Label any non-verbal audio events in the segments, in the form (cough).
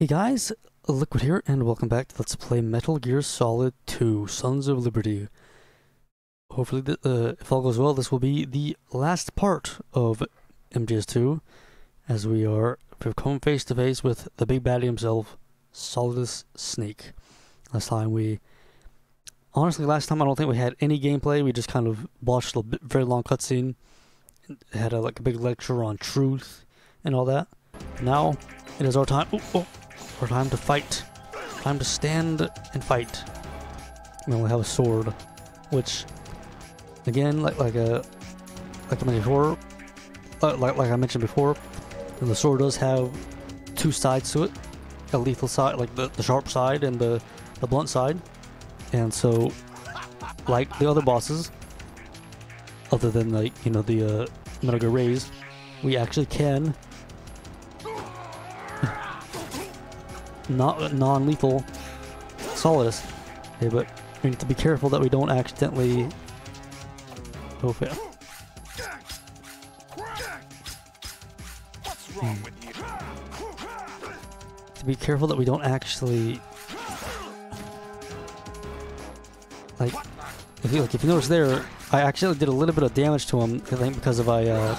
Hey guys, Liquid here, and welcome back to Let's Play Metal Gear Solid 2 Sons of Liberty. Hopefully, th uh, if all goes well, this will be the last part of MGS2, as we are we've come face to face with the big baddie himself, Solidus Snake. Last time we, honestly, last time I don't think we had any gameplay. We just kind of watched a very long cutscene, had a, like a big lecture on truth and all that. Now it is our time. Ooh, oh, time to fight. Time to stand and fight. And we only have a sword, which, again, like like a like I mentioned before, like like I mentioned before, the sword does have two sides to it, a lethal side, like the, the sharp side and the the blunt side, and so like the other bosses, other than like you know the uh, Metal Gear Rays, we actually can not non-lethal Solidus. Okay, but we need to be careful that we don't accidentally. Oh, fail. You? To be careful that we don't actually. Like, if you like, if you notice there, I actually did a little bit of damage to him. I think because of I. Uh,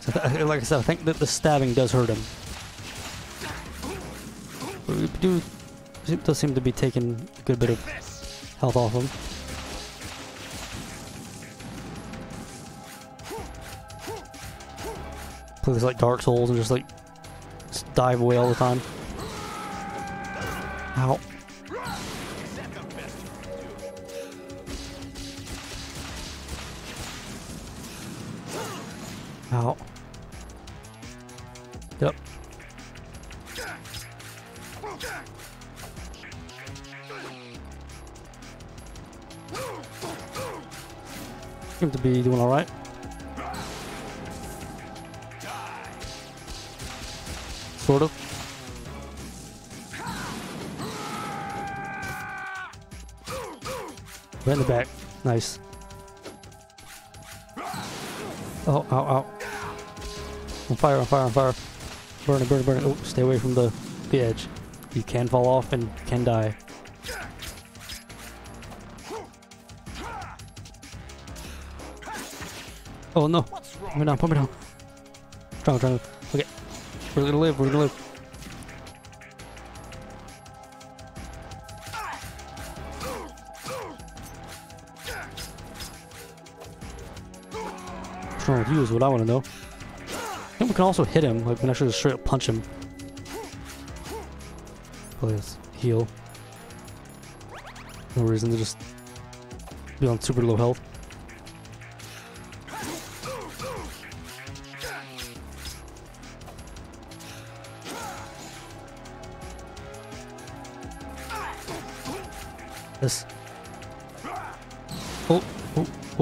so like I said, I think that the stabbing does hurt him. We do does seem to be taking a good bit of health off him. Play this like Dark Souls and just like just dive away all the time. Ow. Ow. Yep. Seem to be doing alright. Sort of. Right in the back. Nice. Oh, ow, ow. On fire, on fire, on fire. Burn it, burn it, burn it. Oh, stay away from the, the edge. You can fall off and can die. Oh no. Put me down, put me down. Trying to. Okay. We're gonna live, we're gonna live. What's wrong with you is what I want to know. I think we can also hit him. Like, we can actually just straight up punch him. Oh, Please, heal. No reason to just be on super low health.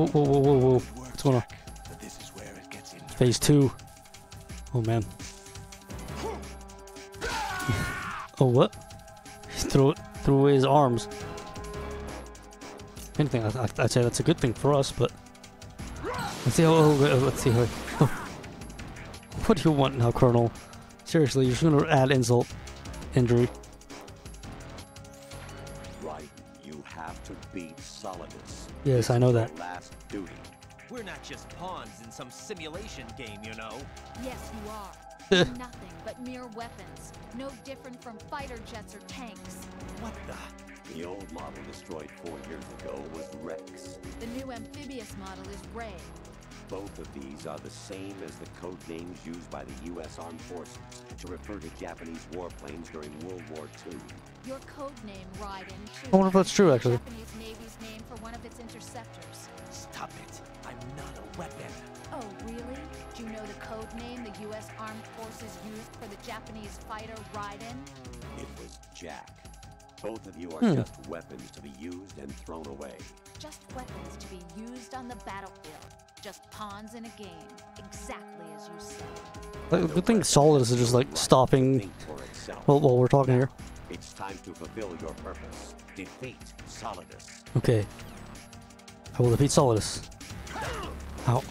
Whoa, whoa, whoa, whoa, whoa. What's going on? Phase two. Oh man. (laughs) oh what? He threw threw away his arms. Anything, I'd say that's a good thing for us, but let's see how. Oh, oh, let's see how. Oh. What do you want now, Colonel? Seriously, you're just gonna add insult, injury. Right, you have to beat Solidus. Yes, I know that. Last duty. We're not just pawns in some simulation game, you know. Yes, you are. (laughs) Nothing but mere weapons. No different from fighter jets or tanks. What the? The old model destroyed four years ago was Rex. The new amphibious model is Ray. Both of these are the same as the code names used by the U.S. Armed Forces to refer to Japanese warplanes during World War II. Your code name, Raiden. I wonder if that's true, actually. Japanese Navy's name for one of its interceptors. Stop it. I'm not a weapon. Oh, really? Do you know the code name the U.S. Armed Forces used for the Japanese fighter Raiden? It was Jack. Both of you are Hmm. just weapons to be used and thrown away. Just weapons to be used on the battlefield. Just pawns in a game. Exactly as you said. Like, good thing Solidus is just like stopping think for while, while we're talking here. It's time to fulfill your purpose. Defeat Solidus. Okay. I will defeat Solidus. Ow.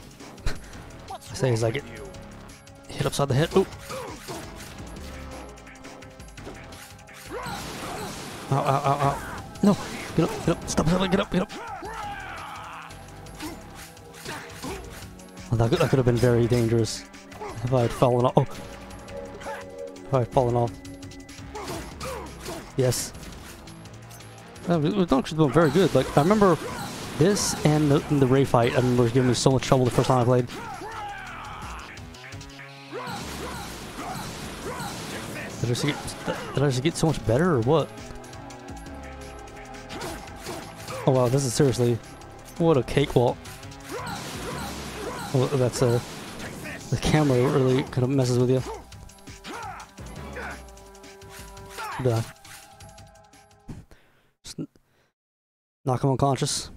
I say as I get hit upside the head. Ooh. Ow, ow, ow, ow. No! Get up, get up, stop, stop, get up, get up! Well, that, could, that could have been very dangerous if I had fallen off. Oh! If I had fallen off. Yes. We- we've doing very good. Like, I remember this and the, and the Ray fight, I remember giving me so much trouble the first time I played. Did I just get, did I just get so much better or what? Oh wow, this is seriously, what a cakewalk. That's a, the camera really kind of messes with you. Duh. Knock him unconscious.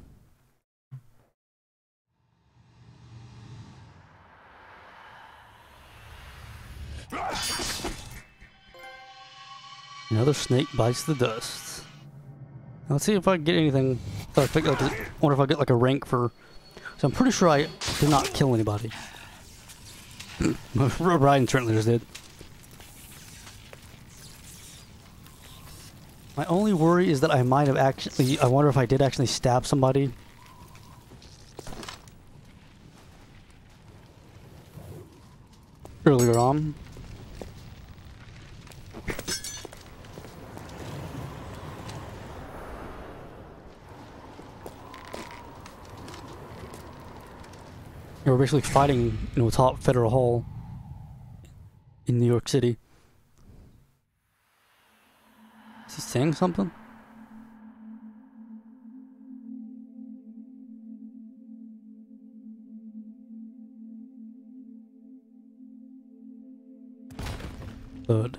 Another snake bites the dust. Let's see if I get anything. I pick, like, I wonder if I get like a rank for. So I'm pretty sure I did not kill anybody. (clears throat) Ryan certainly just did. My only worry is that I might have actually. I wonder if I did actually stab somebody. Earlier on. We're basically fighting, you know, top federal hall in New York City. Is he saying something? Good.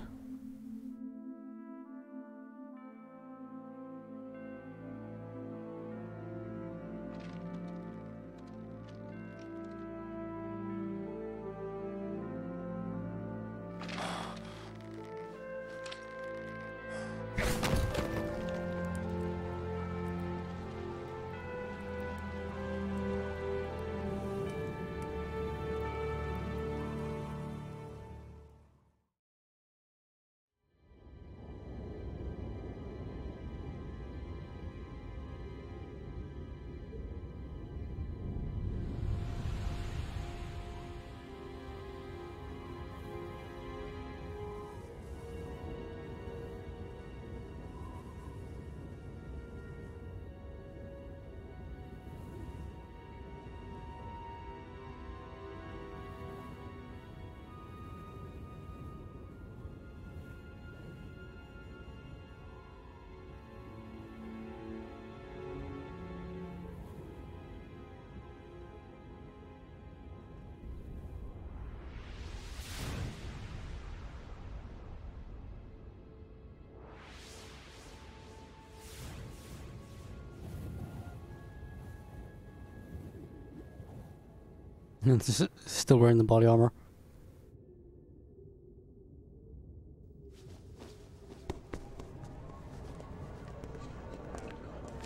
It's still wearing the body armor.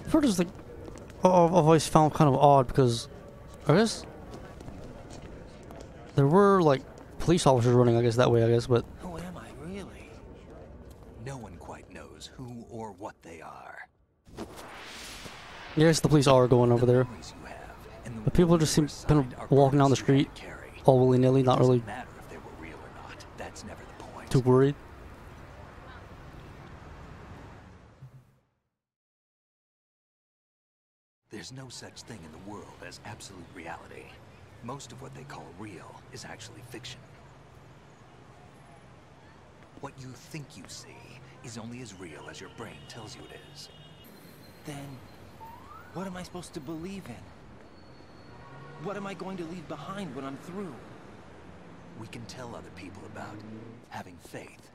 I've is the. Oh, I've always found kind of odd because, I guess there were like police officers running. I guess that way. I guess, but Who am I, really? No one quite knows who or what they are. yes, the police are going over there. People just seem kind of walking down the burdens you had street all willy nilly, not really matter if they were real or not. That's never the point. too worried. There's no such thing in the world as absolute reality. Most of what they call real is actually fiction. What you think you see is only as real as your brain tells you it is. Then, what am I supposed to believe in? What am I going to leave behind when I'm through? We can tell other people about having faith.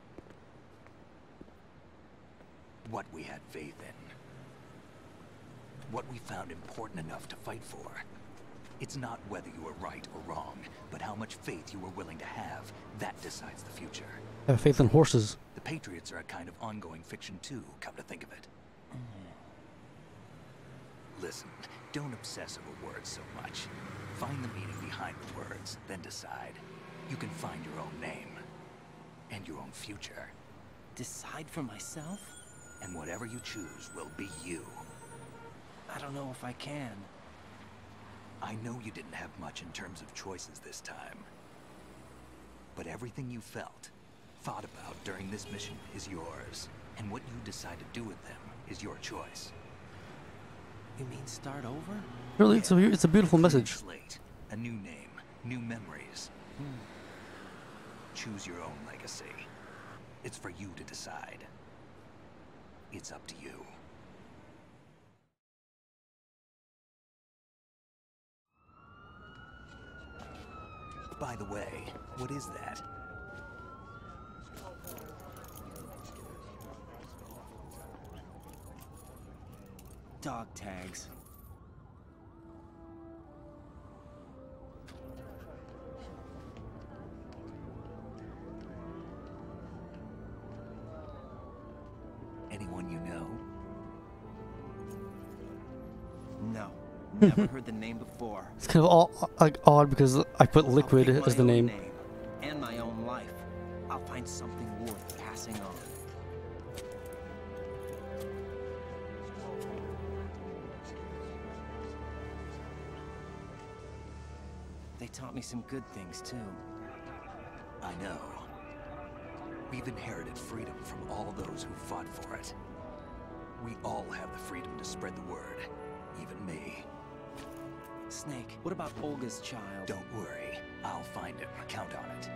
What we had faith in. What we found important enough to fight for. It's not whether you were right or wrong, but how much faith you were willing to have. That decides the future. I have faith in horses. The Patriots are a kind of ongoing fiction too, come to think of it. Mm. Listen, don't obsess over words so much. Find the meaning behind the words, then decide. You can find your own name. And your own future. Decide for myself? And whatever you choose will be you. I don't know if I can. I know you didn't have much in terms of choices this time. But everything you felt, thought about during this mission is yours. And what you decide to do with them is your choice. You mean start over? Really, it's a it's a beautiful message. slate, a new name, new memories. Hmm. Choose your own legacy. It's for you to decide. It's up to you. By the way, what is that? Dog tags. Anyone you know? No. Never (laughs) heard the name before. It's kind of all, like odd because I put liquid as the own name. Some good things, too. I know. We've inherited freedom from all those who fought for it. We all have the freedom to spread the word, even me. Snake, what about Olga's child? Don't worry, I'll find him. Count on it.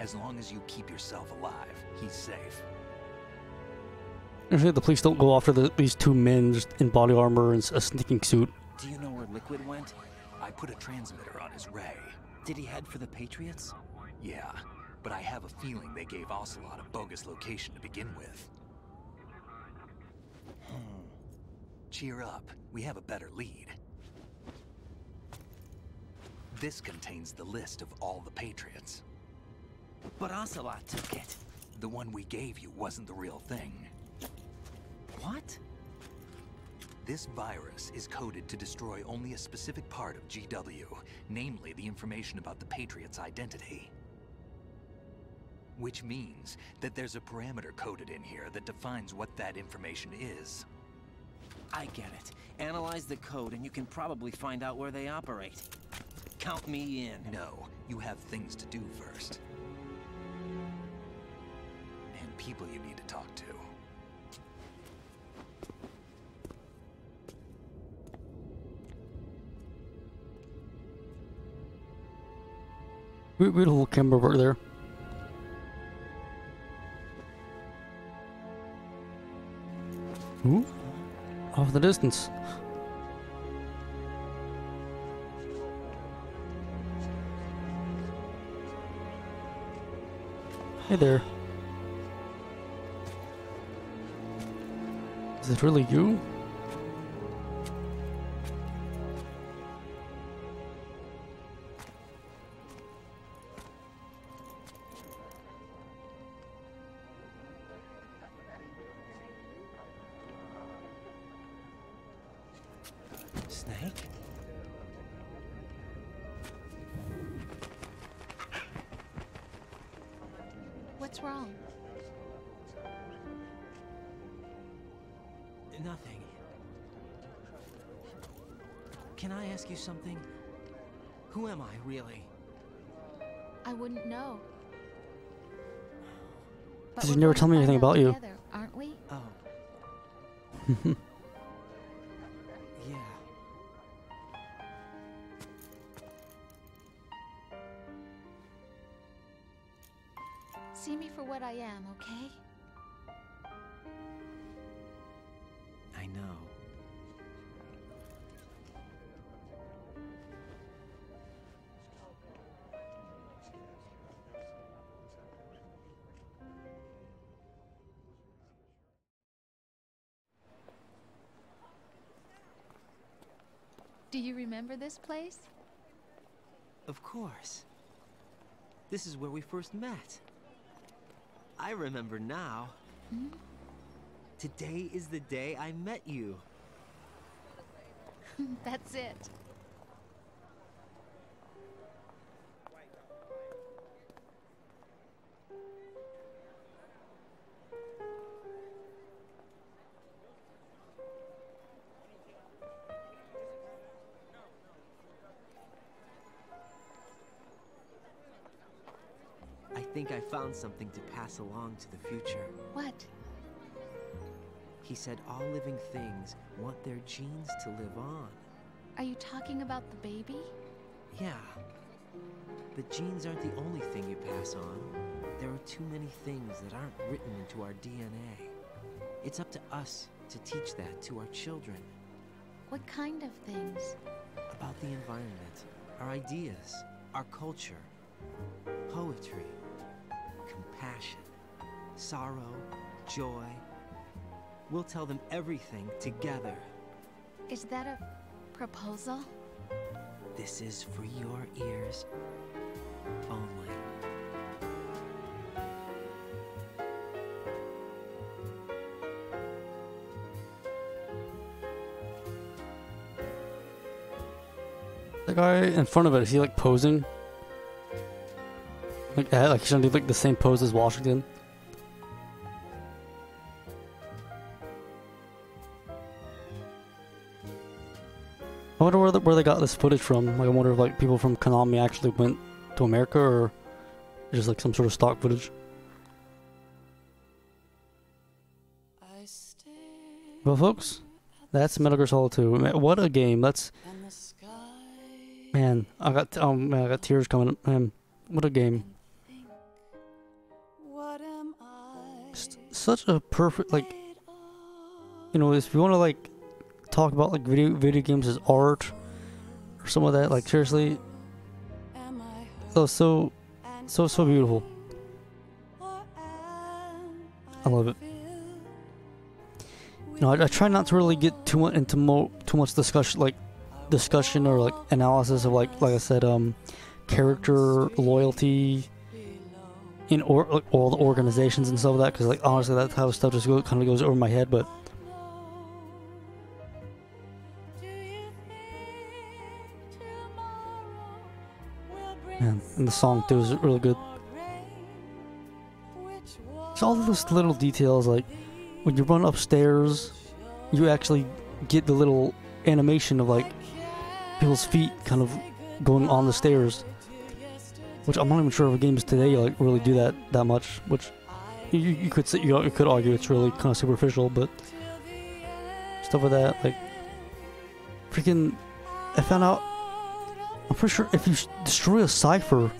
As long as you keep yourself alive, he's safe. Usually the police don't go after the, these two men just in body armor and a sneaking suit. Do you know where Liquid went? I put a transmitter on his ray. Did he head for the Patriots? Yeah, but I have a feeling they gave Ocelot a bogus location to begin with. Hmm. Cheer up, we have a better lead. This contains the list of all the Patriots. But Ocelot took it. The one we gave you wasn't the real thing. What? This virus is coded to destroy only a specific part of GW, namely the information about the Patriot's identity. Which means that there's a parameter coded in here that defines what that information is. I get it. Analyze the code and you can probably find out where they operate. Count me in. No, you have things to do first. And people you need to talk to. Little camera work there. Ooh, off the distance. Hey there. Is it really you? Snake? What's wrong? Nothing. Can I ask you something? Who am I, really? I wouldn't know. But 'Cause you never going tell me anything out about you. aren't we? Oh. (laughs) you remember this place? Of course. This is where we first met. I remember now. Hmm? Today is the day I met you. (laughs) That's it. Found something to pass along to the future. What? He said all living things want their genes to live on. Are you talking about the baby? Yeah. But genes aren't the only thing you pass on. There are too many things that aren't written into our DNA. It's up to us to teach that to our children What kind of things? about the environment, our ideas, our culture, poetry, compassion, sorrow, joy. We'll tell them everything together. Is that a proposal? This is for your ears only. The guy in front of it, is he like posing? Like, uh, like he's to do like the same pose as Washington. I wonder where, the, where they got this footage from. Like, I wonder if like people from Konami actually went to America or just like some sort of stock footage. Well, folks, that's Metal Gear Solid 2. Man, What a game! That's man. I got oh man, I got tears coming. Man, what a game! Such a perfect like. You know, if you want to like talk about like video video games as art or some of that, like seriously, oh so so so beautiful. I love it. You know, I, I try not to really get too much into mo- too much discussion, like discussion or like analysis of like like I said, um, character loyalty in or like, all the organizations and stuff like that. Because like honestly, that type of stuff just go, kind of goes over my head. But man, and the song too is really good. It's all those little details like when you run upstairs, you actually get the little animation of like people's feet kind of going on the stairs. Which I'm not even sure if games today like really do that that much. Which you, you could say, you, you could argue it's really kind of superficial, but stuff like that, like freaking, I found out. I'm pretty sure if you destroy a cipher,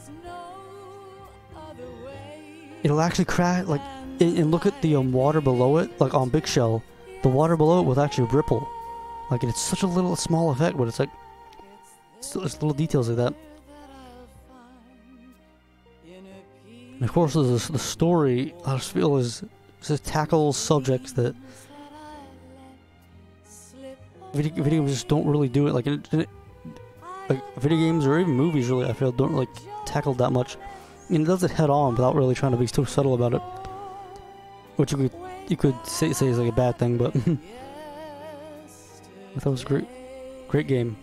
it'll actually crash like and, and look at the um, water below it, like on Big Shell, the water below it will actually ripple. Like it's such a little small effect, but it's like it's, it's little details like that. And of course, there's the story. I just feel is just tackles subjects that video, video games just don't really do it. Like it, it- like video games or even movies, really, I feel don't like tackle that much. I mean, it does it head on without really trying to be too subtle about it. Which you could you could say say is like a bad thing, but I thought it was a great, great game.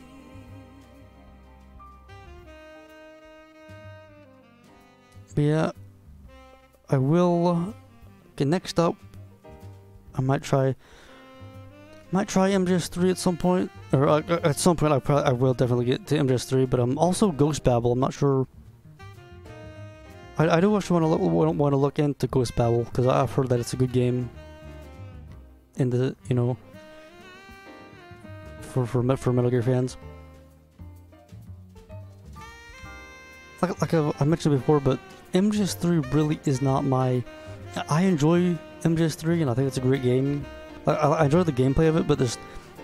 But yeah, I will. Okay, next up, I might try. Might try MGS3 at some point, or uh, uh, at some point I probably I will definitely get to MGS3. But I'm also Ghost Babel. I'm not sure. I, I do actually want to look, want to look into Ghost Babel because I've heard that it's a good game. In the you know. For for for Metal Gear fans. Like like I, I mentioned before, but MGS3 really is not my. I enjoy MGS3 and I think it's a great game. I, I enjoy the gameplay of it, but this,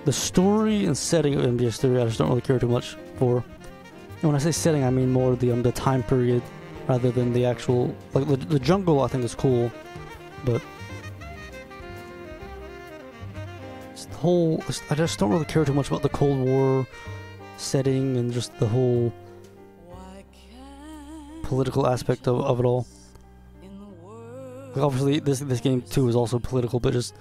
the story and setting of MGS3 I just don't really care too much for. And when I say setting, I mean more the um, the time period rather than the actual like the, the jungle. I think is cool, but just the whole I just don't really care too much about the Cold War setting and just the whole political aspect of, of it all. Obviously, this this game too is also political, but just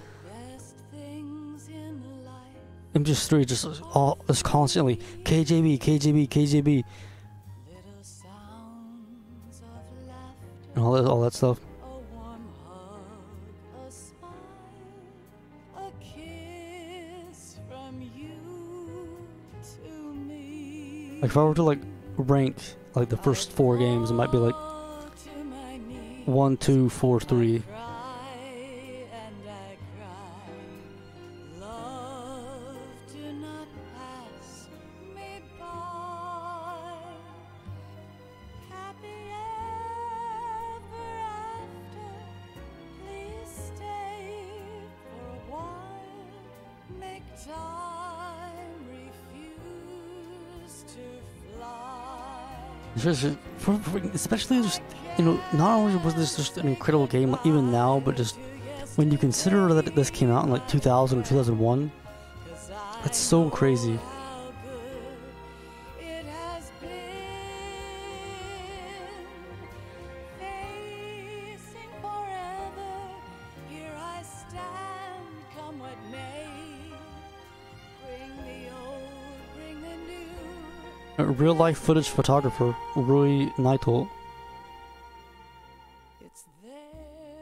MGS3 just all is constantly KGB, KGB, KGB, and all that all that stuff. Like if I were to like rank like the first four games, it might be like one, two, four, three. Just- for- for- especially just you know, not only was this just an incredible game even now, but just when you consider that this came out in like 2000 or 2001, that's so crazy. Real life footage photographer, Rui Naito.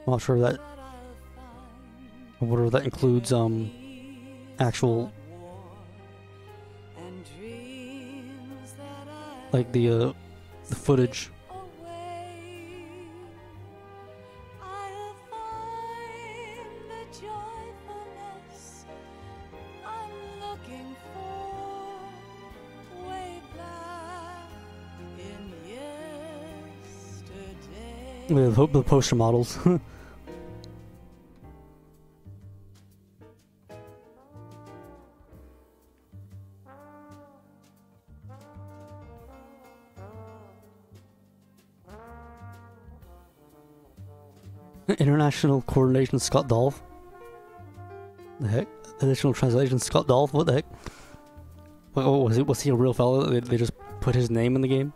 I'm not sure that whatever that includes um actual like the uh the footage. The, the poster models. (laughs) International coordination Scott Dolph. The heck? Additional translation Scott Dolph. What the heck? What, what, was he? Was he a real fellow? They, they just put his name in the game.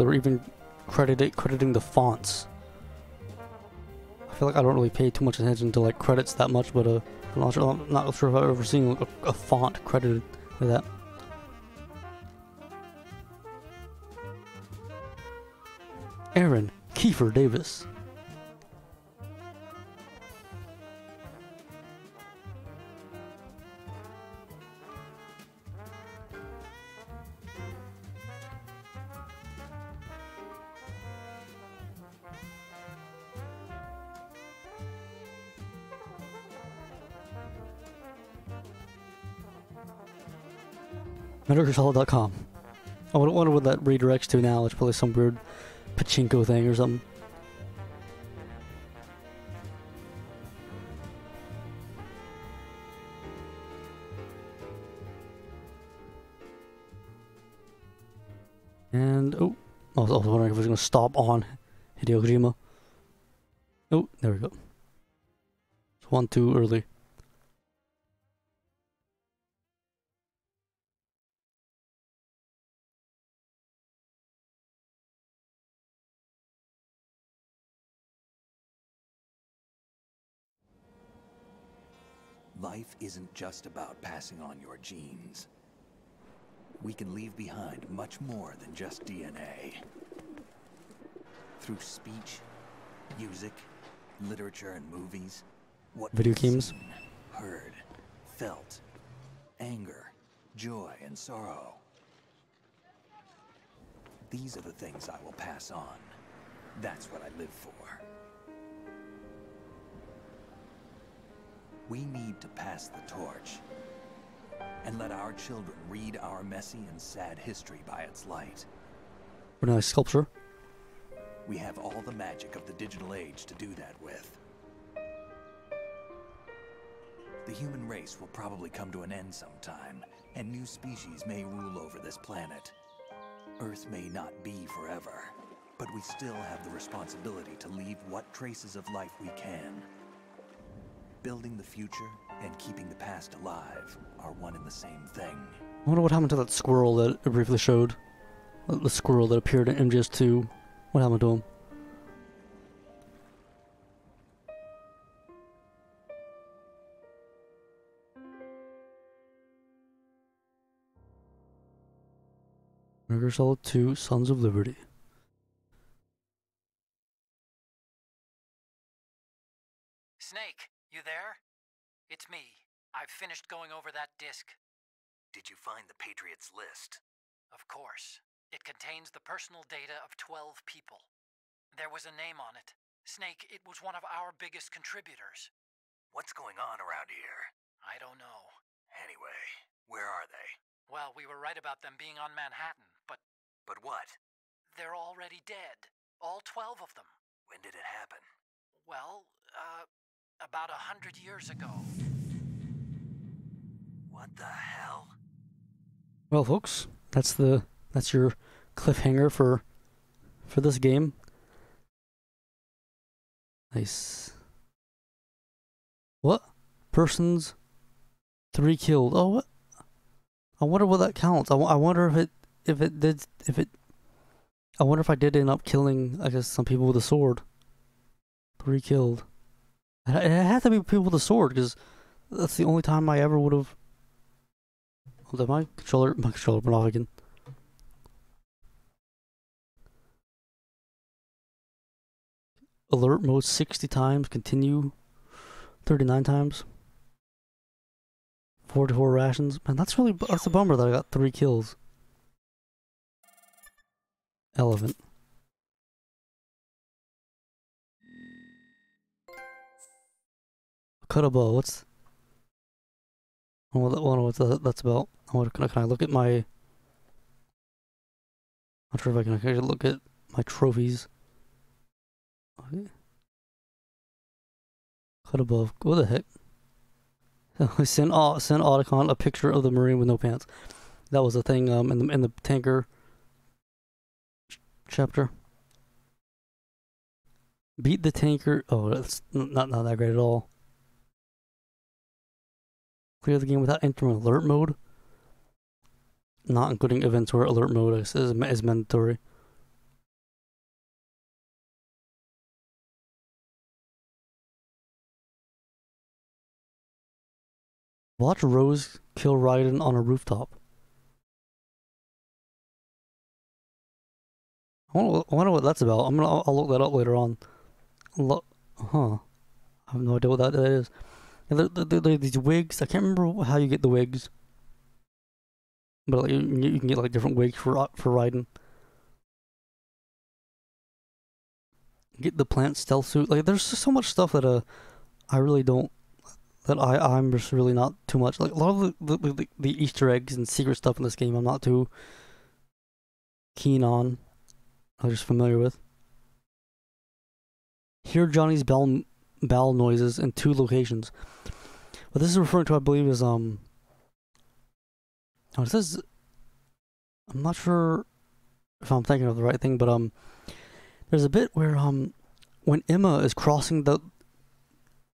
They're even credited crediting the fonts. I feel like I don't really pay too much attention to like credits that much, but uh, I'm not sure. I'm not sure if I've ever seen like, a, a font credited with that. Aaron Kiefer Davis. MetalGearSolid.com. I wonder- what that redirects to now. It's probably some weird pachinko thing or something. And oh, I was, was wondering if it was going to stop on Hideo Kojima. Oh, there we go. It's one too early. Isn't just about passing on your genes. We can leave behind much more than just DNA. Through speech, music, literature, and movies, what Video games. seen, heard, felt, anger, joy, and sorrow. These are the things I will pass on. That's what I live for. We need to pass the torch and let our children read our messy and sad history by its light. What a nice sculpture. We have all the magic of the digital age to do that with. The human race will probably come to an end sometime, and new species may rule over this planet. Earth may not be forever, but we still have the responsibility to leave what traces of life we can. Building the future and keeping the past alive are one and the same thing. I wonder what happened to that squirrel that it briefly showed. The- squirrel that appeared in MGS2. What happened to him? Metal Solid 2 Sons of Liberty. It's me. I've finished going over that disk. Did you find the Patriots list? Of course. It contains the personal data of 12 people. There was a name on it. Snake, it was one of our biggest contributors. What's going on around here? I don't know. Anyway, where are they? Well, we were right about them being on Manhattan, but But what? they're already dead. All 12 of them. When did it happen? Well, uh, about a hundred years ago. What the hell? Well, folks, that's the that's your cliffhanger for for this game. Nice. What? Persons three killed. Oh, what? I wonder what that counts. I, I wonder if it if it did if it. I wonder if I did end up killing. I guess some people with a sword. Three killed. It had to be people with a sword because that's the only time I ever would have. Oh, did my controller my controller went off again. Alert mode sixty times. Continue thirty nine times. Forty four rations. Man, that's really that's a bummer that I got three kills. Elephant. Cut above. What's I I what that, that's about. Wonder, can, I, can I look at my? Not sure if I can actually look at my trophies. Okay. Cut above. What the heck? (laughs) send Au- send Otacon a picture of the marine with no pants. That was a thing um in the in the tanker ch- chapter. Beat the tanker. Oh, that's not not that great at all. Clear the game without entering alert mode. Not including events where alert mode is, is, mandatory. Watch Rose kill Raiden on a rooftop. I wonder, what that's about. I'm gonna. I'll, look that up later on. Lo- huh. I have no idea what that is. Are these wigs. I can't remember how you get the wigs. But like, you, you can get like different wigs for for Raiden. Get the plant stealth suit. Like there's just so much stuff that uh I really don't that I I'm just really not too much like a lot of the the, the, the Easter eggs and secret stuff in this game I'm not too keen on. I'm just familiar with. Hear Johnny's bell bell noises in two locations. What this is referring to, I believe, is um. Oh, this is. I'm not sure if I'm thinking of the right thing, but um, there's a bit where um, when Emma is crossing the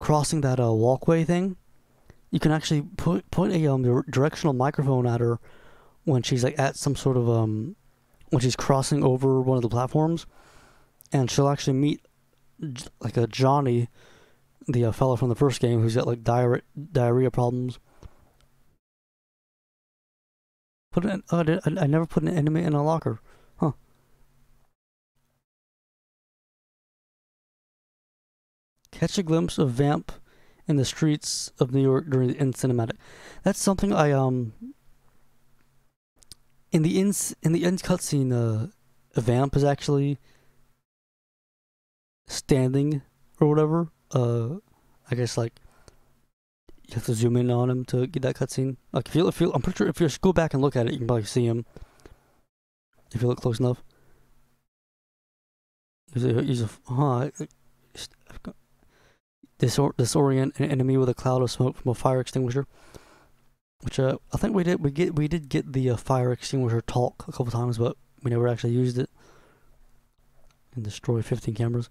crossing that uh walkway thing, you can actually put put a um directional microphone at her when she's like at some sort of um when she's crossing over one of the platforms, and she'll actually meet like a Johnny, the uh, fella from the first game who's got like diarrhea diarrhea problems. Put an oh, I, I, never put an enemy in a locker, huh? Catch a glimpse of Vamp in the streets of New York during the end cinematic. That's something I um in the ins in the end cutscene. Uh, Vamp is actually standing or whatever. Uh, I guess like you have to zoom in on him to get that cutscene. Like if you if you I'm pretty sure if you just go back and look at it, you can probably see him if you look close enough. He's a, he's a huh. Disor- disorient an enemy with a cloud of smoke from a fire extinguisher. Which uh, I think we did we get we did get the uh, fire extinguisher talk a couple times, but we never actually used it. And destroy 15 cameras.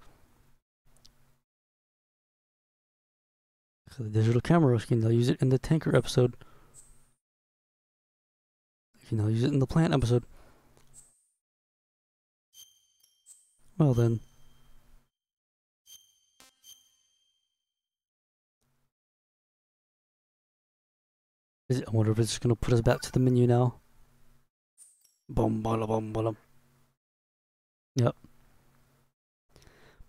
The digital camera, can now use it in the tanker episode. You can now use it in the plant episode. Well then. It, I wonder if it's going to put us back to the menu now. Boom, bada, boom, bada. Yep.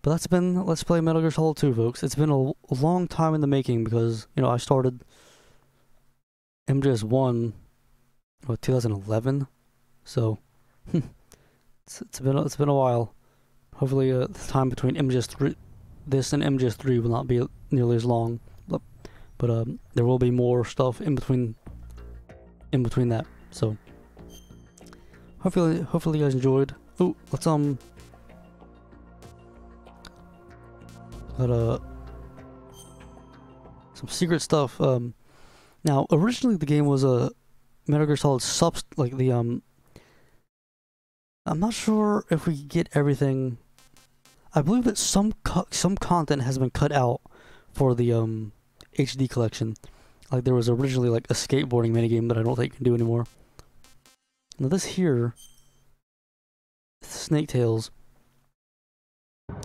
But that's been Let's Play Metal Gear Solid 2, folks. It's been a long time in the making because, you know, I started MGS1, what, 2011? So, (laughs) it's, it's been a- it's been a while. Hopefully, uh, the time between MGS3, this and MGS3 will not be nearly as long. But, but um, there will be more stuff in between, in between that. So, hopefully, hopefully you guys enjoyed. Ooh, let's um, got uh, some secret stuff. Um, now originally the game was a Metal Gear Solid sub, like the um. I'm not sure if we get everything. I believe that some some content has been cut out for the um HD collection. Like there was originally like a skateboarding minigame that I don't think you can do anymore. Now this here, Snake Tales.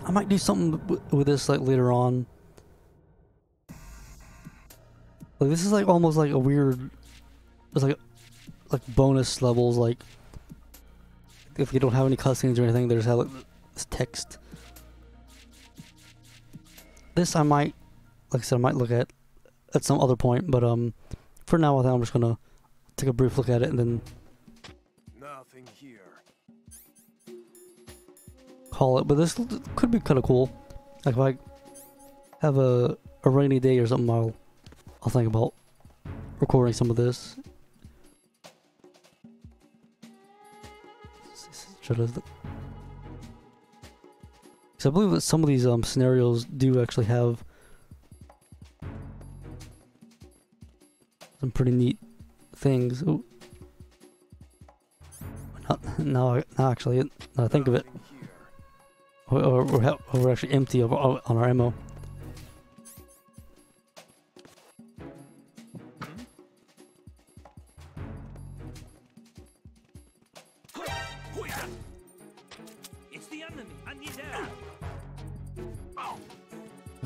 I might do something with this like later on. Like this is like almost like a weird. It's like like bonus levels. Like if you don't have any cutscenes or anything, they just have like this text. This I might, like I said, I might look at at some other point. But um, for now, I think I'm just gonna take a brief look at it and then call it. But this could be kind of cool. Like if I have a a rainy day or something, I'll I'll think about recording some of this. Because I believe that some of these um scenarios do actually have some pretty neat things. Ooh. Not, (laughs) no, no, actually, now I think of it. Nothing here. We're, actually empty of, of, on our ammo.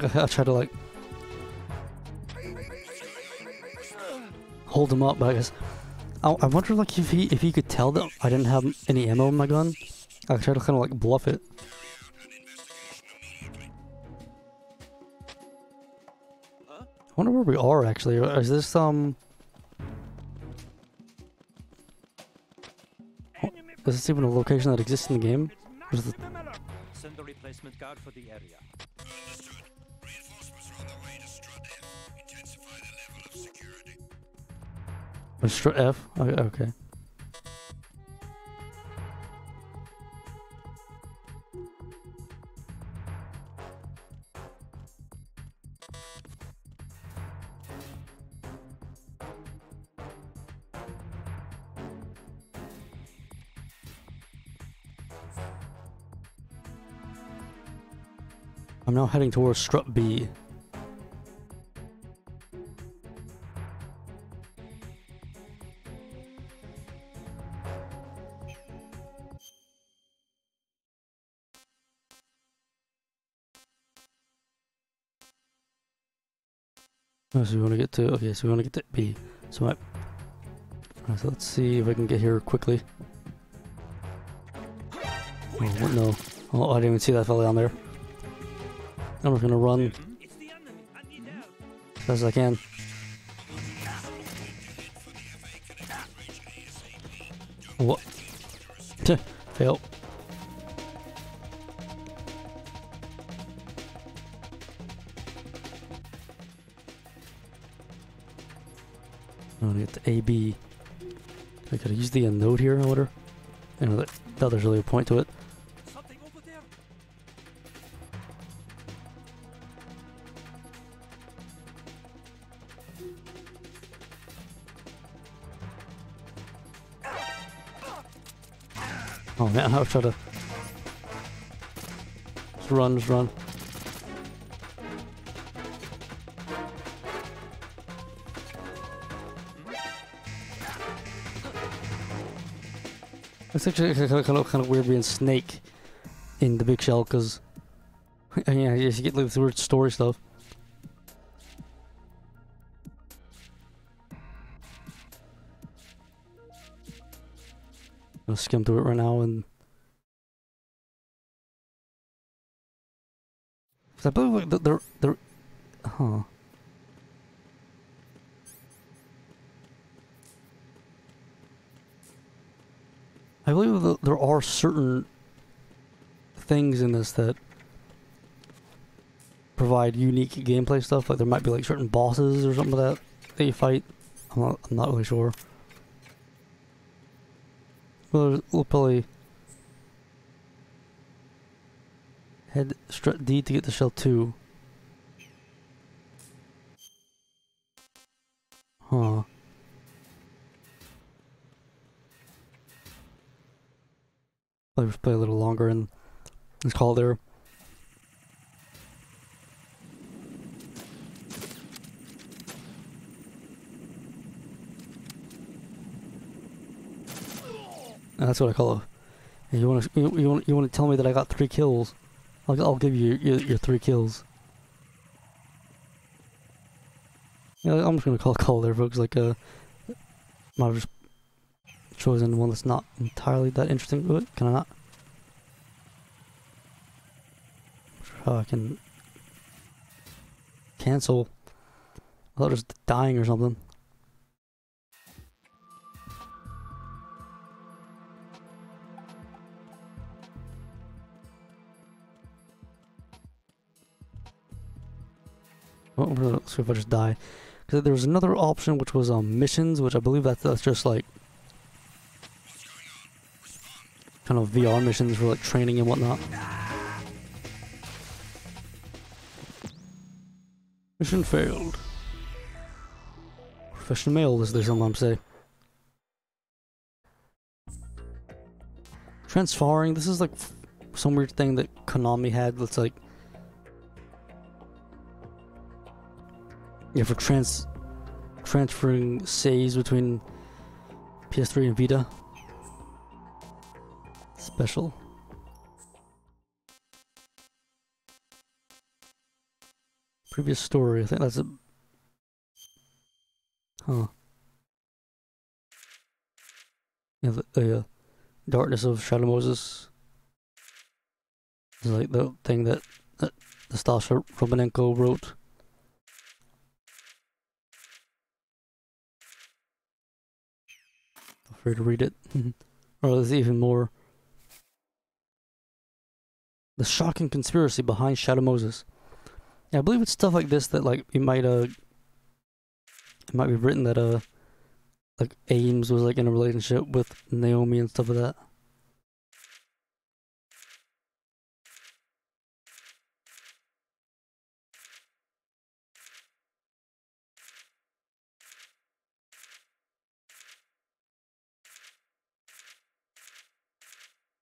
(laughs) I try to like hold him up, but I guess I, I wonder like if he if he could tell that I didn't have any ammo in my gun. I try to kind of like bluff it. Wonder where we are actually. Is this um? Is this even a location that exists in the game? It- Send a replacement guard for the area. F. Okay. I'm now heading towards Strut B. Oh, so we want to get to okay, so we want to get to B. So I, so let's see if I can get here quickly. Oh what, no! Oh, I didn't even see that fella down there. I'm just gonna run the as fast as I can. What? (laughs) Fail. I'm gonna get to AB. I gotta use the node here, I wonder. I know that, that there's really a point to it. Oh man, I was trying to just run, just run. It's actually kind of, kind of, kind of weird being Snake in the big shell because, (laughs) yeah, you get like this weird story stuff. Skim through it right now and I believe like, th- they're they're, huh. I believe there are certain things in this that provide unique gameplay stuff. Like there might be like certain bosses or something like that that you fight. I'm not. I'm not really sure. Well, we'll probably head strut D to get the shell two. Huh. Probably just play a little longer and let's call there. And that's what I call a. You want to you, want you want to tell me that I got three kills? I'll I'll give you your, your three kills. Yeah, I'm just gonna call (laughs) call there, folks. Like uh, have just chosen one that's not entirely that interesting. But can I not? How I can cancel? I thought it was dying or something. See if I just die. Because there was another option which was um, missions, which I believe that's, just like kind of VR missions for like training and whatnot. Mission failed. Professional male, as they sometimes say. Transferring, this is like some weird thing that Konami had that's like Yeah, for trans transferring saves between PS3 and Vita. Special. Previous story, I think that's a Huh. Yeah, the, the uh, Darkness of Shadow Moses is like the thing that, that Nastasha Romanenko wrote. Free to read it. (laughs) or there's even more. The shocking conspiracy behind Shadow Moses. Yeah, I believe it's stuff like this that like it might uh it might be written that uh like Ames was like in a relationship with Naomi and stuff like that.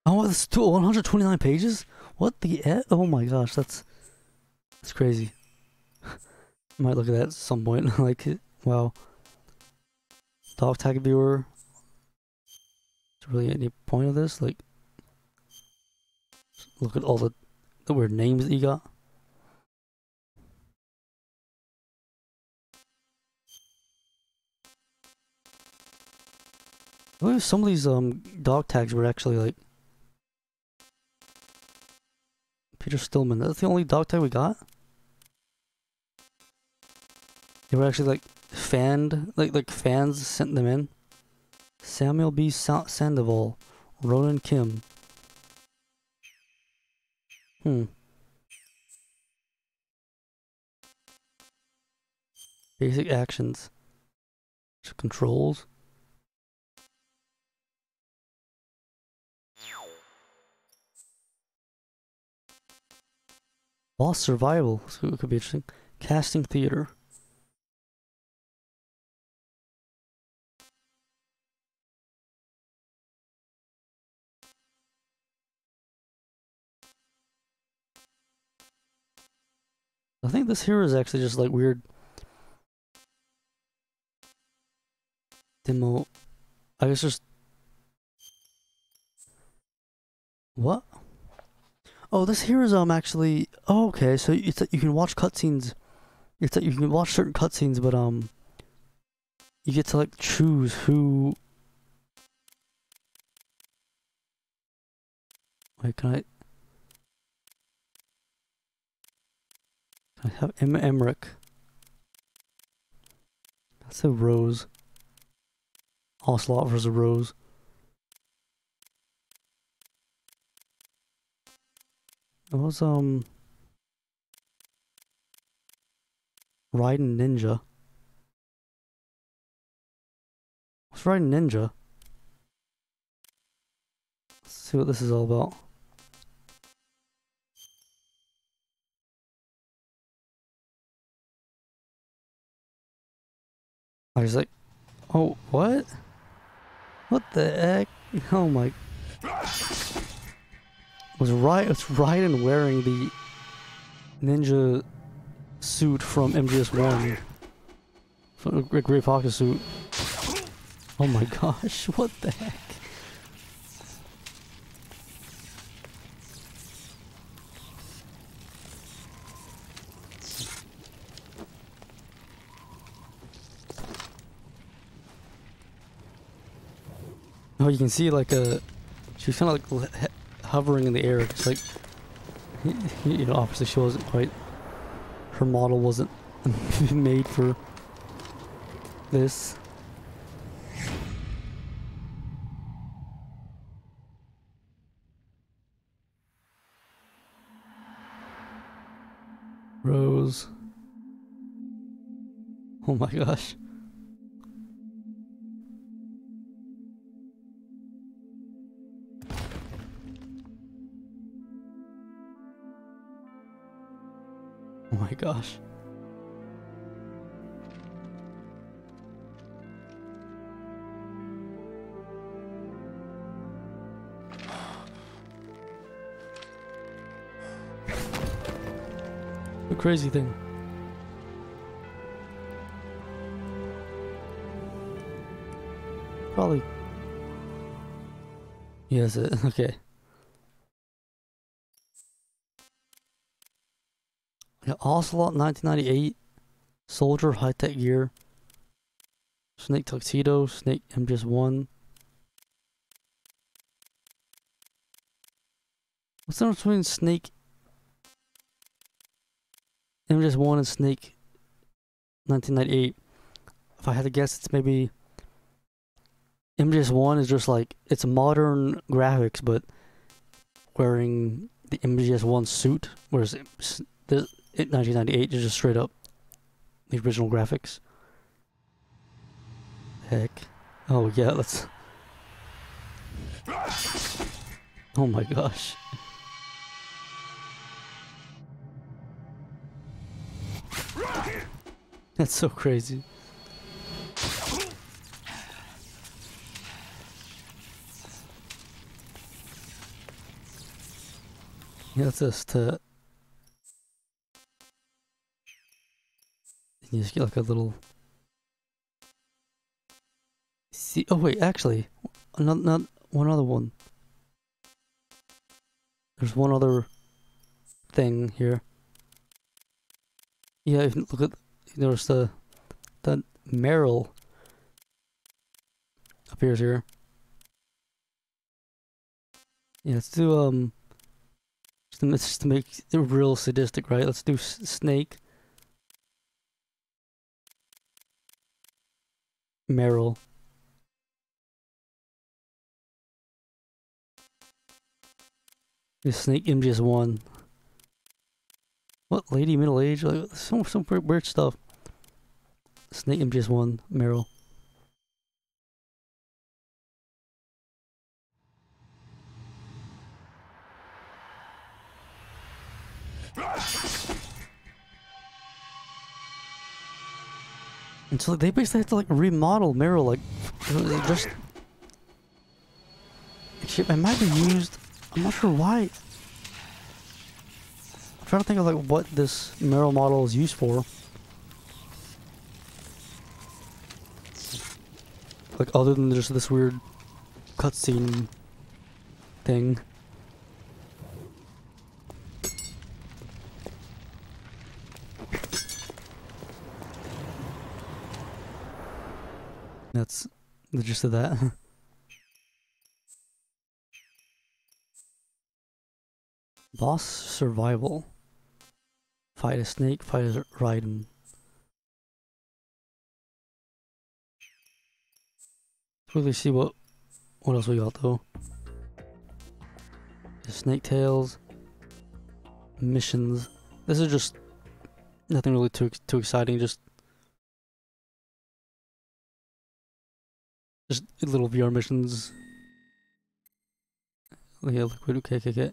Oh, this is 129 pages? What the e- Oh my gosh, that's that's crazy. (laughs) Might look at that at some point. (laughs) like, wow. Dog tag viewer. Is really any point of this? Like, look at all the, the weird names that you got. I believe some of these um dog tags were actually like Peter Stillman. That's the only dog tag we got. They were actually like fanned, like like fans sent them in. Samuel B. Sa- Sandoval, Ronan Kim. Hmm. Basic actions. Controls. Boss survival. So it could be interesting. Casting theater. I think this here is actually just like weird demo. I guess just what? Oh, this here is um actually. Oh, okay. So it's that you can watch cutscenes. It's that you can watch certain cutscenes, but um, you get to like choose who Wait, can I? I have Emma Emmerich? That's a Rose. Ocelot versus a Rose. It was um Raiden Ninja. What's Raiden Ninja? Let's see what this is all about. I was like, oh, what? What the heck? (laughs) Oh my. Was right? Was Raiden wearing the ninja suit from MGS1? From Gray Fox suit. Oh my gosh! (laughs) What the heck? Oh, you can see like a. She's kind of like hovering in the air. It's like, you know, obviously she wasn't quite. Her model wasn't (laughs) made for this. Rose. Oh my gosh. My gosh. The crazy thing. Probably. Yes, it, uh, (laughs) okay. Ocelot 1998, Soldier High Tech Gear, Snake Tuxedo, Snake MGS1. What's the difference between Snake MGS1 and Snake 1998? If I had to guess, it's maybe MGS1 is just like it's modern graphics, but wearing the MGS1 suit, whereas s- the in 1998 is just straight up the original graphics. Heck. Oh yeah, let's. (laughs) Oh my gosh. That's so crazy. Yeah, that's just uh You just get like a little. See, oh wait, actually, not not one other one. There's one other thing here. Yeah, if you look at there's the the Meryl appears here. Yeah, let's do um. Just to, just to make it real sadistic, right? Let's do Snake. Meryl. The Snake MGS1. What lady middle age? Like some some weird, stuff. Snake MGS1 Meryl. So they basically have to like remodel Meryl like just it might be used. I'm not sure why. I'm trying to think of like what this Meryl model is used for. Like other than just this weird cutscene thing. That's the gist of that. (laughs) Boss survival. Fight a snake, fight a Raiden. Really see what what else we got though. The Snake Tales. Missions. This is just nothing really too too exciting, just just little VR missions. Yeah, liquid okay, okay, okay.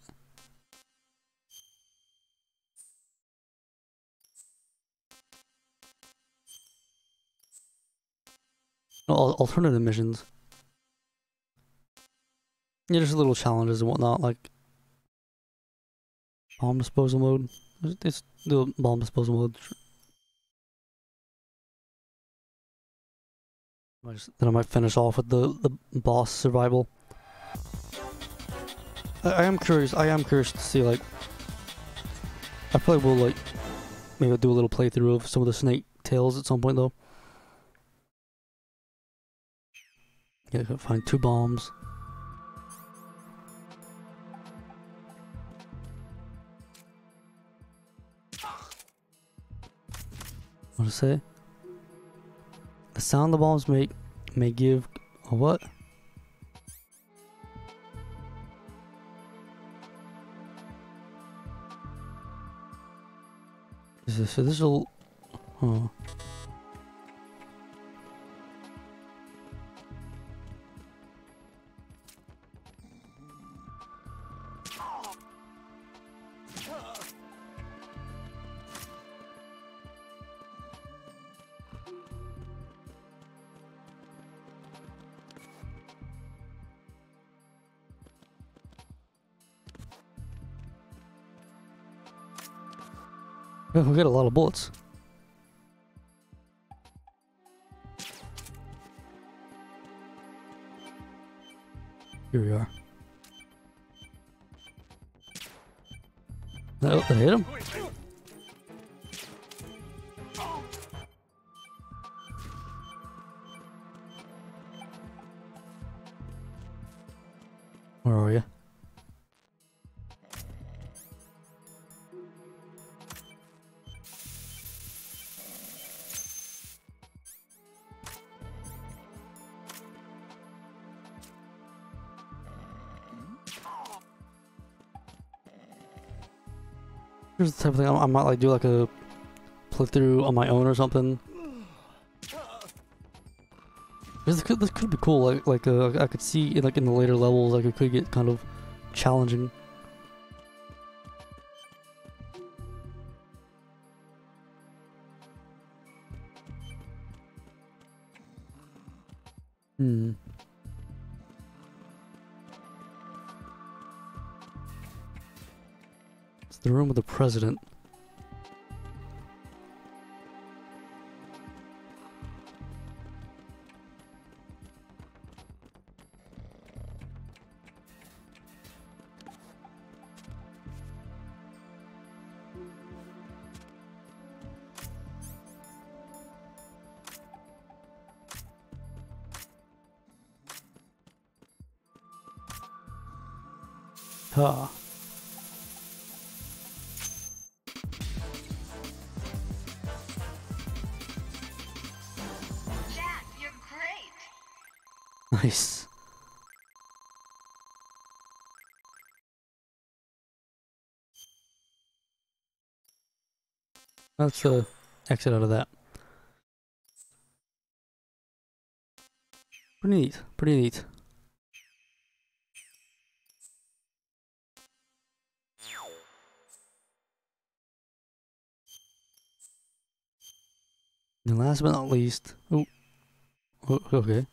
Al- alternative missions. Yeah, just little challenges and whatnot, like bomb disposal mode. It's the bomb disposal mode. Then I might finish off with the the boss survival. I, I am curious. I am curious to see like. I probably will like maybe do a little playthrough of some of the Snake Tales at some point though. Yeah, gotta find two bombs. What to say? The sound the bombs make may give a what? so this will huh. (laughs) we got a lot of bullets. Here we are. Oh, that, that hit him? The type of thing I, I might like do like a playthrough on my own or something. This could this could be cool. Like like uh, I could see like in the later levels like it could get kind of challenging. Hmm. The room with the president. Ah. Nice. Let's exit out of that. Pretty neat. Pretty neat. And last but not least, oh okay.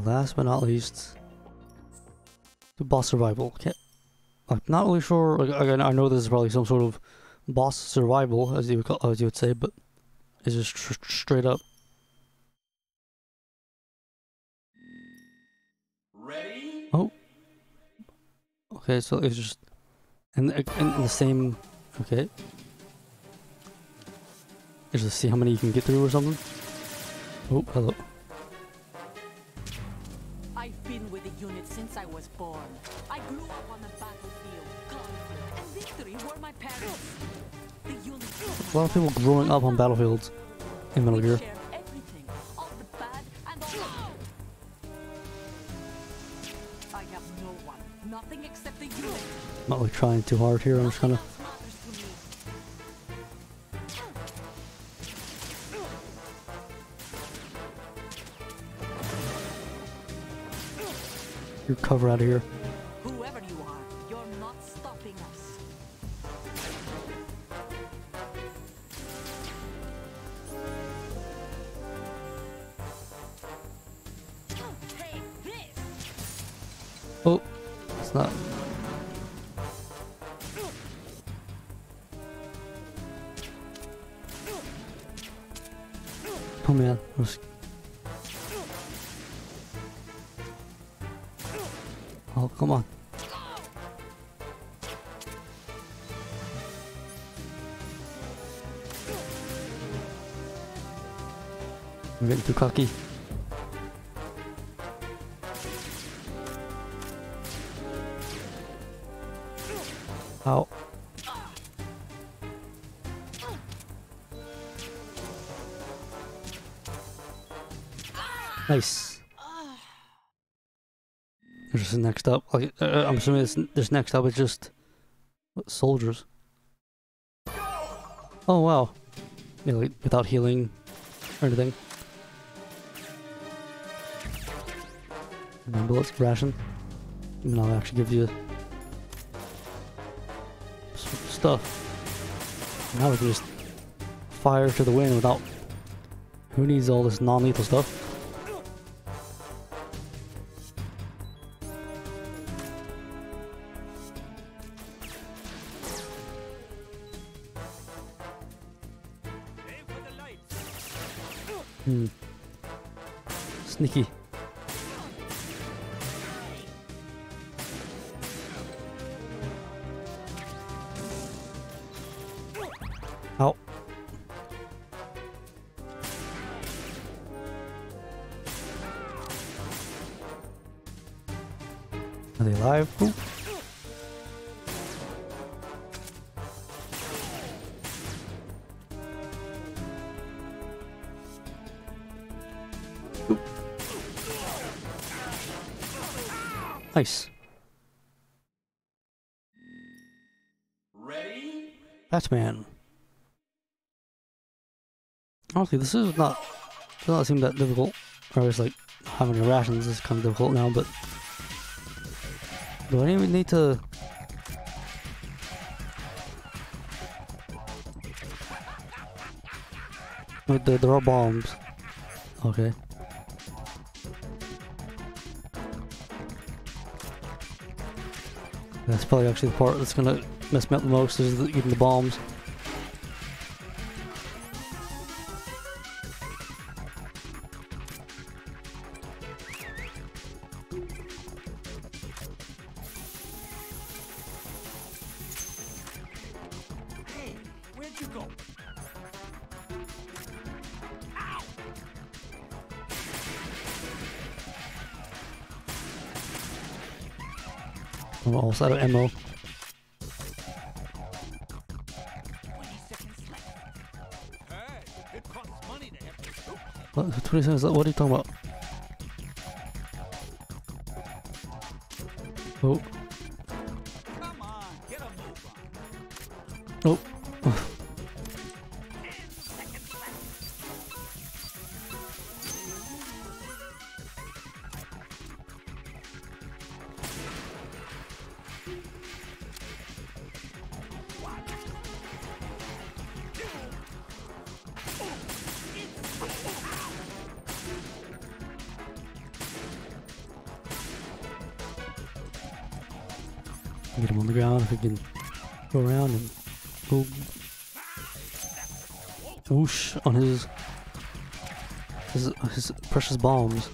And last but not least, the boss survival. Can't, I'm not really sure. Like, again, I know this is probably some sort of boss survival, as you would call, as you would say, but it's just tr- straight up. Ready? Oh. Okay, so it's just and in the same Okay. Just to see how many you can get through or something? Oh, hello. Since I was born. I grew up on the battlefield. Conflict and victory were my parents. A lot of people growing up on battlefields in Metal Gear. shared everything, all the bad and all the I have no one, nothing except the unit. I'm not like trying too hard here. I'm just kind Your cover out of here. Too cocky. Ow. Nice. There's next up. Like, uh, I'm assuming this, this next up is just soldiers. Oh wow. Like, without healing or anything. Nine bullets ration. And I'll actually give you stuff. Now we can just fire to the wind without. Who needs all this non-lethal stuff? Hmm. Sneaky. This is not does not seem that difficult. Or it's like having your rations is kind of difficult now, but do I even need to? Oh, Wait, there, there are bombs. Okay. That's probably actually the part that's gonna mess me up the most is the, even the bombs. I'm almost out of ammo. 20 seconds left. Hey, it costs money to have this. What, 20 seconds left? What are you talking about? precious bombs.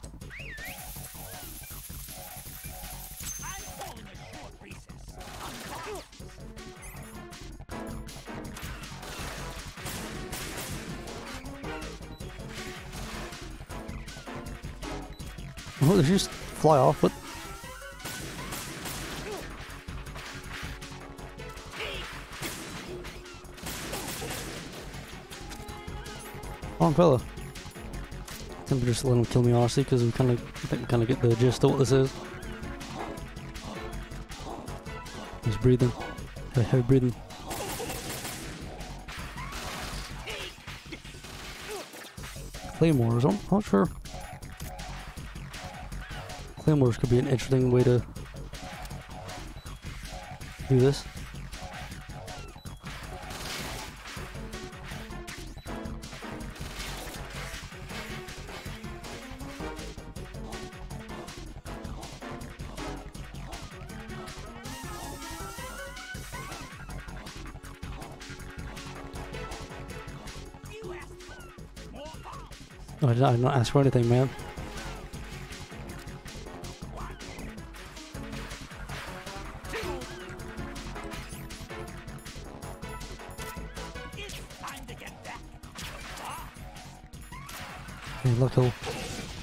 Oh, did you just fly off? What? Wrong fella. Just let him kill me honestly because we kind of I think we kind of get the gist of what this is. He's breathing, heavy, heavy breathing. Claymores, I'm not sure. Claymores could be an interesting way to do this. I I ask for anything, man.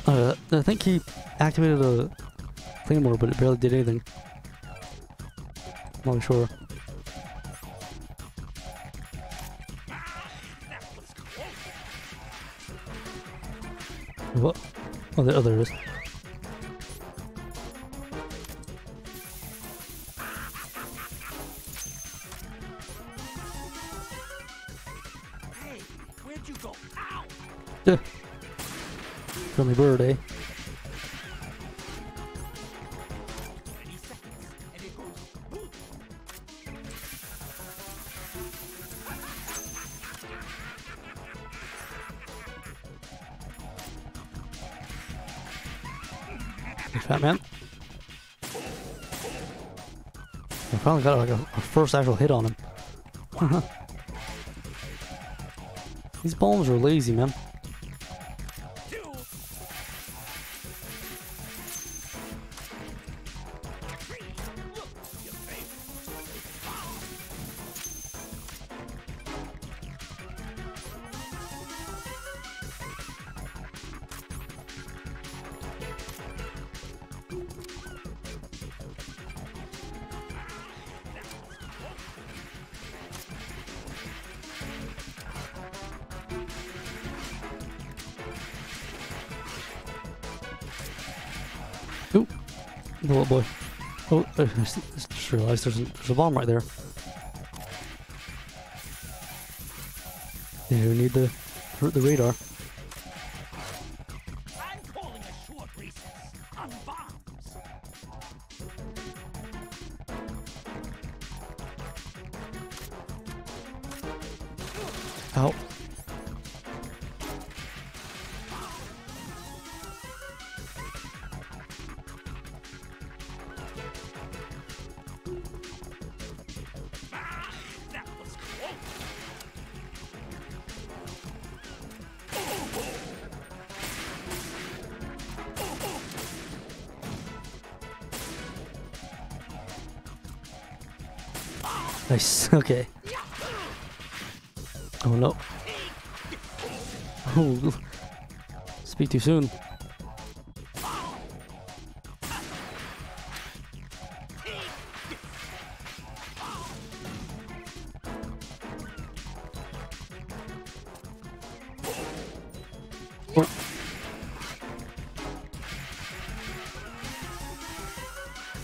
Uh, I think he activated a claymore, but it barely did anything. Not sure. Oh, it is. Hey, where'd you go? Ow! Yeah. Friendly bird, eh? Finally got like a, a first actual hit on him. (laughs) These bombs are lazy, man. Little boy. Oh, uh, I just just realized there's a, there's a bomb right there. Yeah, we need the the radar. (laughs) Okay. Oh no. Oh, speak too soon.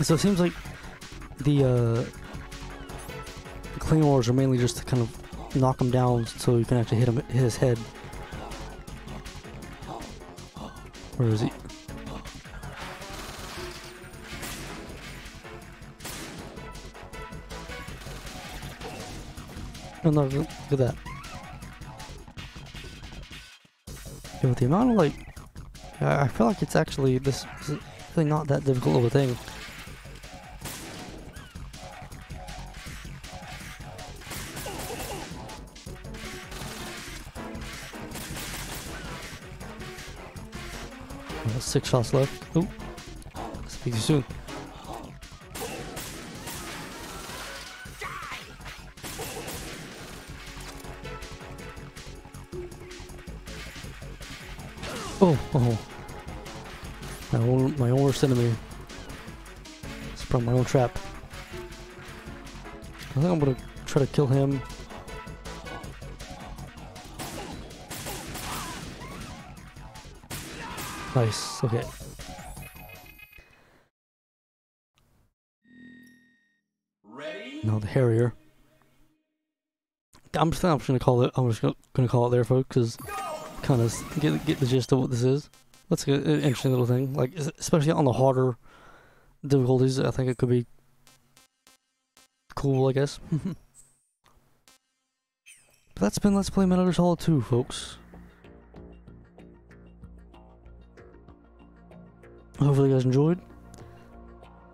So it seems like the uh, claymores are mainly just to kind of knock him down so you can actually hit him hit his head. Where is he? Oh no, look at that. Yeah, with the amount of like, I feel like it's actually this is really not that difficult of a thing. Six shots left. Oh, speak too soon. Oh, oh. My own, my own worst enemy. Sprung my own trap. I think I'm gonna try to kill him. Nice, okay. Ready? Now the Harrier. I'm just, I'm just gonna call it. I'm just gonna, gonna call it there, folks, because kind of get get the gist of what this is. That's an interesting little thing. Like especially on the harder difficulties, I think it could be cool. I guess. (laughs) but that's been Let's Play Metal Gear Solid 2, folks. Hopefully you guys enjoyed.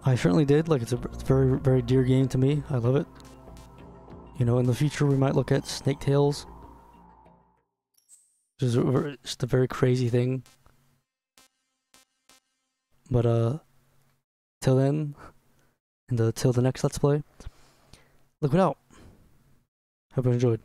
I certainly did. Like it's a very very dear game to me. I love it. You know, in the future we might look at Snake Tales. Which is a just a very crazy thing. But uh till then and uh, till the next let's play. Look it out. Hope you enjoyed.